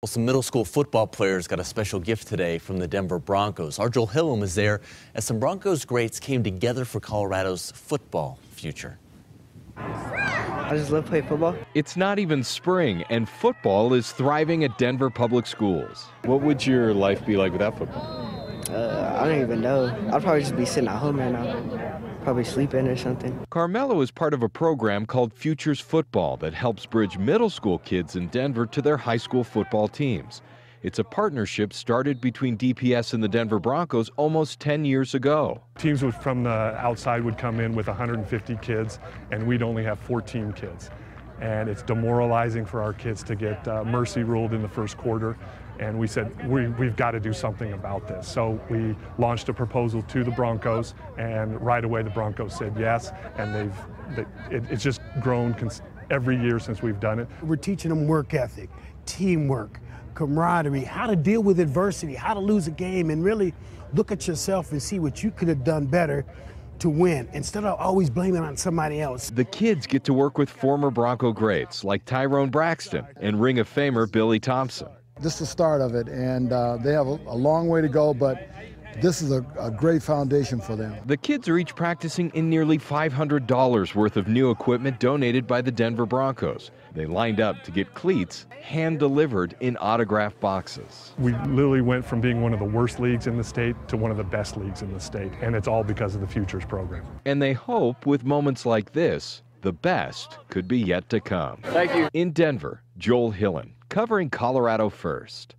Well, some middle school football players got a special gift today from the Denver Broncos. Our Joel Hillan was there as some Broncos greats came together for Colorado's football future. I just love playing football. It's not even spring, and football is thriving at Denver Public Schools. What would your life be like without football? Uh, I don't even know. I'd probably just be sitting at home right now, probably sleeping or something. Carmelo is part of a program called Futures Football that helps bridge middle school kids in Denver to their high school football teams. It's a partnership started between DPS and the Denver Broncos almost 10 years ago. Teams from the outside would come in with 150 kids, and we'd only have 14 kids. And it's demoralizing for our kids to get uh, mercy ruled in the first quarter and we said we, we've got to do something about this. So we launched a proposal to the Broncos, and right away the Broncos said yes, and they've they, it, it's just grown every year since we've done it. We're teaching them work ethic, teamwork, camaraderie, how to deal with adversity, how to lose a game, and really look at yourself and see what you could have done better to win instead of always blaming on somebody else. The kids get to work with former Bronco greats like Tyrone Braxton and Ring of Famer Billy Thompson this is the start of it, and uh, they have a, a, long way to go, but this is a, a, great foundation for them. The kids are each practicing in nearly $500 worth of new equipment donated by the Denver Broncos. They lined up to get cleats hand delivered in autograph boxes. We literally went from being one of the worst leagues in the state to one of the best leagues in the state, and it's all because of the Futures program. And they hope with moments like this, the best could be yet to come. Thank you. In Denver, Joel Hillan, covering Colorado first.